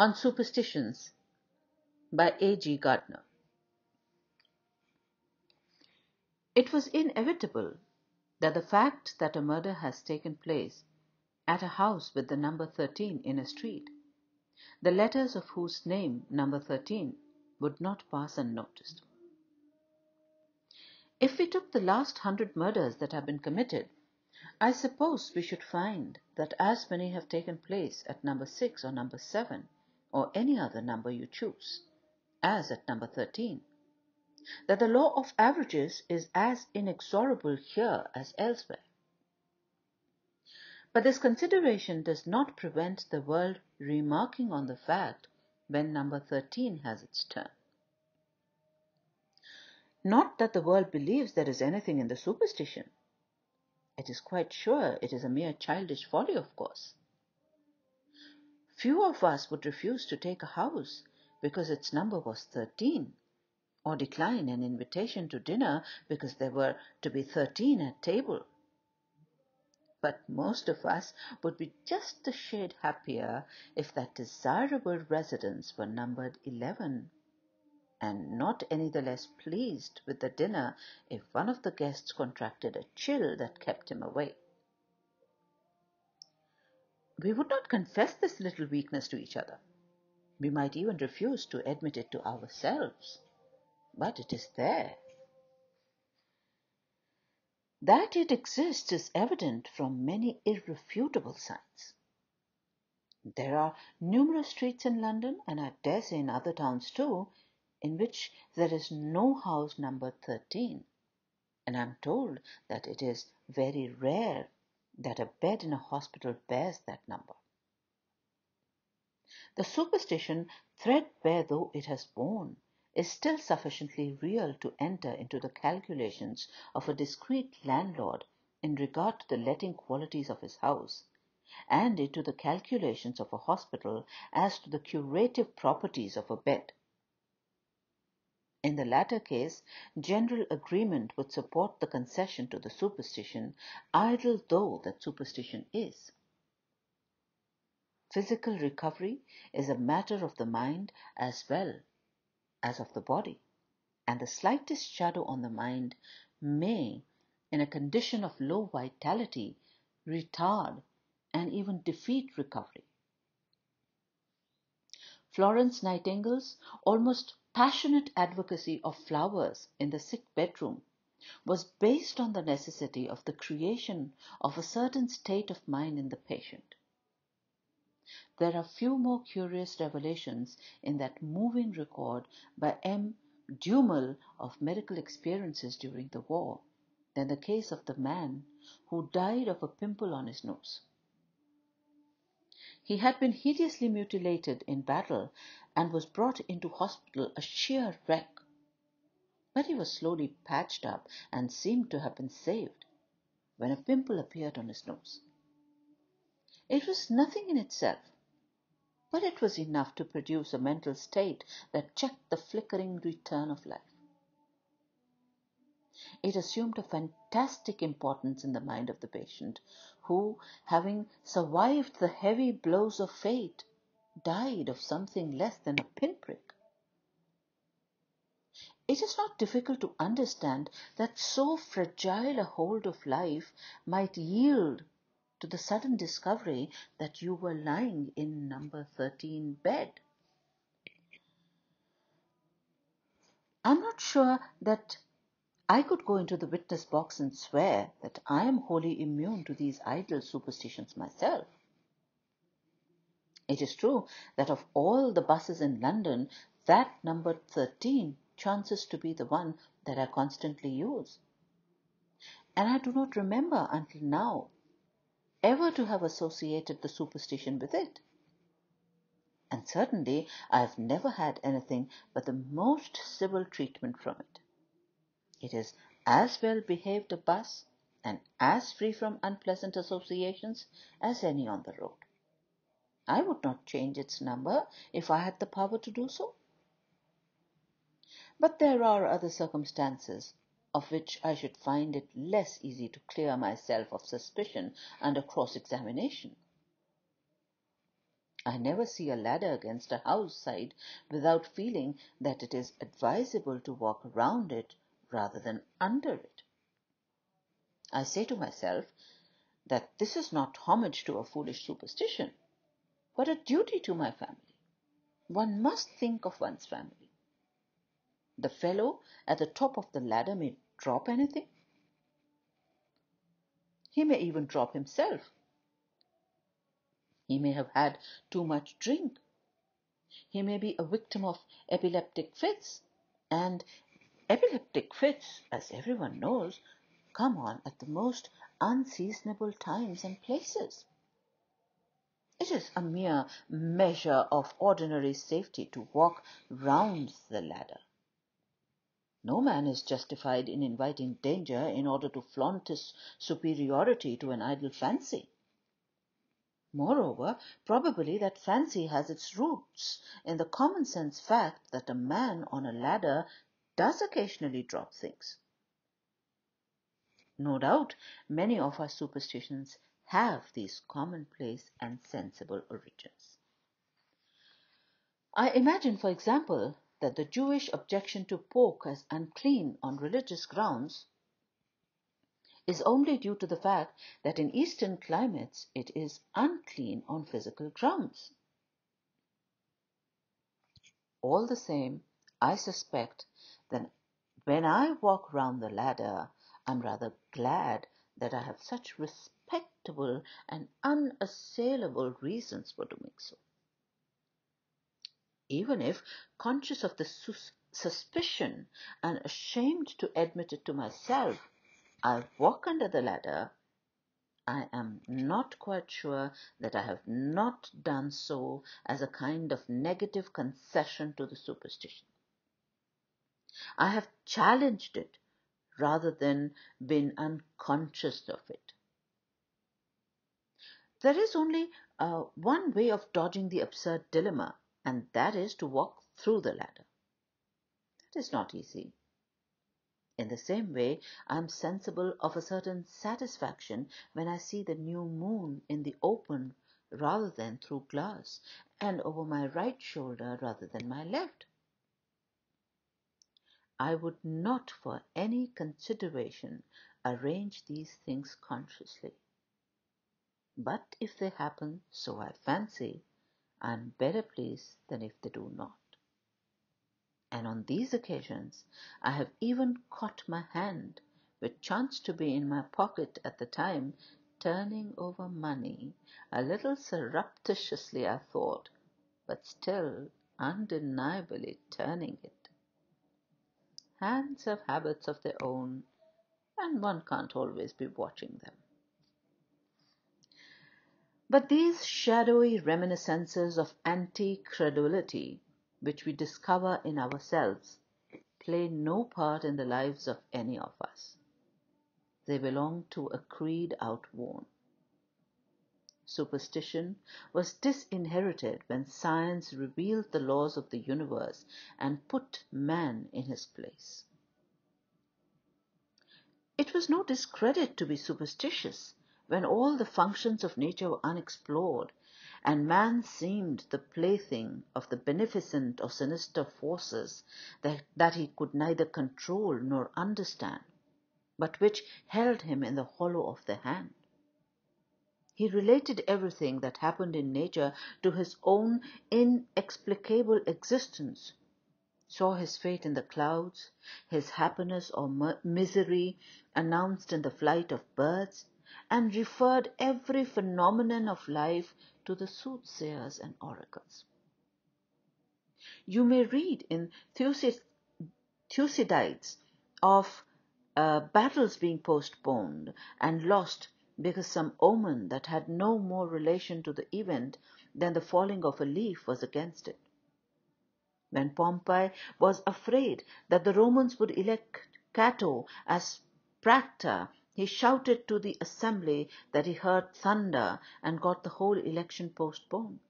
on Superstitions by A. G. Gardiner. It was inevitable that the fact that a murder has taken place at a house with the number 13 in a street, the letters of whose name, number 13, would not pass unnoticed. If we took the last hundred murders that have been committed, I suppose we should find that as many have taken place at number 6 or number 7 or any other number you choose as at number 13 that the law of averages is as inexorable here as elsewhere. But this consideration does not prevent the world remarking on the fact when number 13 has its turn. Not that the world believes there is anything in the superstition. It is quite sure it is a mere childish folly, of course. Few of us would refuse to take a house because its number was 13, or decline an invitation to dinner because there were to be 13 at table but most of us would be just a shade happier if that desirable residence were numbered 11, and not any the less pleased with the dinner if one of the guests contracted a chill that kept him away. We would not confess this little weakness to each other. We might even refuse to admit it to ourselves. But it is there. That it exists is evident from many irrefutable signs. There are numerous streets in London, and I dare say in other towns too, in which there is no house number 13, and I am told that it is very rare that a bed in a hospital bears that number. The superstition, threadbare though it has borne, is still sufficiently real to enter into the calculations of a discreet landlord in regard to the letting qualities of his house, and into the calculations of a hospital as to the curative properties of a bed. In the latter case, general agreement would support the concession to the superstition, idle though that superstition is. Physical recovery is a matter of the mind as well as of the body, and the slightest shadow on the mind may, in a condition of low vitality, retard and even defeat recovery. Florence Nightingale's almost passionate advocacy of flowers in the sick bedroom was based on the necessity of the creation of a certain state of mind in the patient. There are few more curious revelations in that moving record by M. Duhamel of medical experiences during the war than the case of the man who died of a pimple on his nose. He had been hideously mutilated in battle and was brought into hospital a sheer wreck. But he was slowly patched up and seemed to have been saved when a pimple appeared on his nose. It was nothing in itself, but it was enough to produce a mental state that checked the flickering return of life. It assumed a fantastic importance in the mind of the patient, who, having survived the heavy blows of fate, died of something less than a pinprick. It is not difficult to understand that so fragile a hold of life might yield to the sudden discovery that you were lying in number 13 bed. I'm not sure that I could go into the witness box and swear that I am wholly immune to these idle superstitions myself. It is true that of all the buses in London, that number 13 chances to be the one that I constantly use. And I do not remember until now ever to have associated the superstition with it. And certainly I have never had anything but the most civil treatment from it. It is as well behaved a bus and as free from unpleasant associations as any on the road. I would not change its number if I had the power to do so. But there are other circumstances of which I should find it less easy to clear myself of suspicion under cross examination. I never see a ladder against a house side without feeling that it is advisable to walk round it rather than under it. I say to myself that this is not homage to a foolish superstition, but a duty to my family. One must think of one's family. The fellow at the top of the ladder may drop anything. He may even drop himself he may have had too much drink. He may be a victim of epileptic fits. And epileptic fits, as everyone knows, come on at the most unseasonable times and places. It is a mere measure of ordinary safety to walk round the ladder. No man is justified in inviting danger in order to flaunt his superiority to an idle fancy. Moreover, probably that fancy has its roots in the common sense fact that a man on a ladder does occasionally drop things. No doubt many of our superstitions have these commonplace and sensible origins. I imagine, for example, that the Jewish objection to pork as unclean on religious grounds is only due to the fact that in eastern climates it is unclean on physical grounds. All the same, I suspect that when I walk round the ladder, I'm rather glad that I have such respectable and unassailable reasons for doing so. Even if, conscious of the sus- suspicion and ashamed to admit it to myself, I walk under the ladder, I am not quite sure that I have not done so as a kind of negative concession to the superstition. I have challenged it rather than been unconscious of it. There is only uh, one way of dodging the absurd dilemma, and that is to walk through the ladder. That is not easy. In the same way, I am sensible of a certain satisfaction when I see the new moon in the open rather than through glass, and over my right shoulder rather than my left. I would not for any consideration arrange these things consciously. But if they happen, so I fancy, I am better pleased than if they do not and on these occasions I have even caught my hand, which chanced to be in my pocket at the time, turning over money, a little surreptitiously I thought, but still undeniably turning it. Hands have habits of their own, and one can't always be watching them. But these shadowy reminiscences of anti-credulity which we discover in ourselves play no part in the lives of any of us. They belong to a creed outworn. Superstition was disinherited when science revealed the laws of the universe and put man in his place. It was no discredit to be superstitious when all the functions of nature were unexplored and man seemed the plaything of the beneficent or sinister forces that, that he could neither control nor understand, but which held him in the hollow of the hand. He related everything that happened in nature to his own inexplicable existence, saw his fate in the clouds, his happiness or misery announced in the flight of birds, and referred every phenomenon of life to the soothsayers and oracles. You may read in Thucydides of uh, battles being postponed and lost because some omen that had no more relation to the event than the falling of a leaf was against it. When Pompey was afraid that the Romans would elect Cato as praetor he shouted to the assembly that he heard thunder and got the whole election postponed.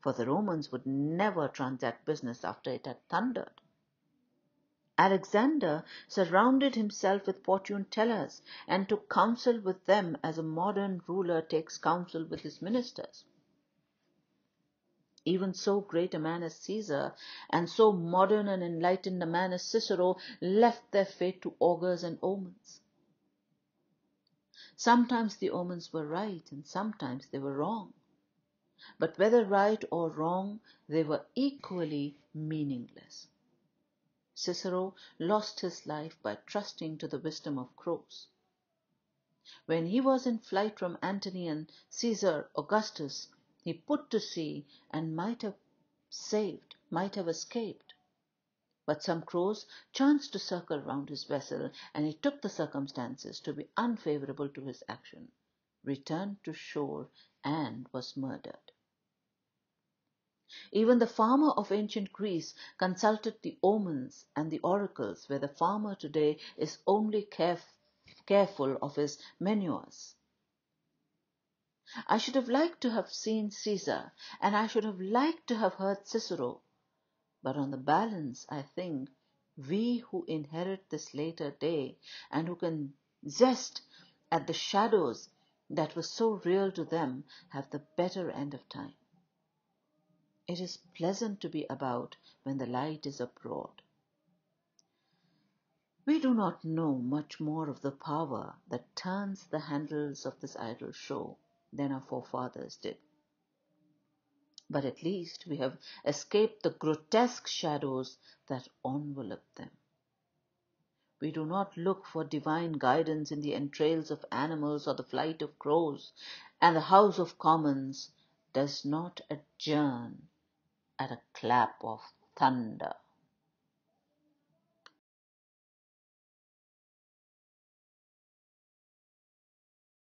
For the Romans would never transact business after it had thundered. Alexander surrounded himself with fortune tellers and took counsel with them as a modern ruler takes counsel with his ministers. Even so great a man as Caesar and so modern and enlightened a man as Cicero left their fate to augurs and omens. Sometimes the omens were right and sometimes they were wrong. But whether right or wrong, they were equally meaningless. Cicero lost his life by trusting to the wisdom of crows. When he was in flight from Antony and Caesar Augustus, he put to sea and might have saved, might have escaped. But some crows chanced to circle round his vessel, and he took the circumstances to be unfavourable to his action, returned to shore, and was murdered. Even the farmer of ancient Greece consulted the omens and the oracles, where the farmer today is only caref- careful of his manures. I should have liked to have seen Caesar, and I should have liked to have heard Cicero. But on the balance, I think, we who inherit this later day and who can zest at the shadows that were so real to them have the better end of time. It is pleasant to be about when the light is abroad. We do not know much more of the power that turns the handles of this idle show than our forefathers did. But at least we have escaped the grotesque shadows that envelop them. We do not look for divine guidance in the entrails of animals or the flight of crows, and the House of Commons does not adjourn at a clap of thunder.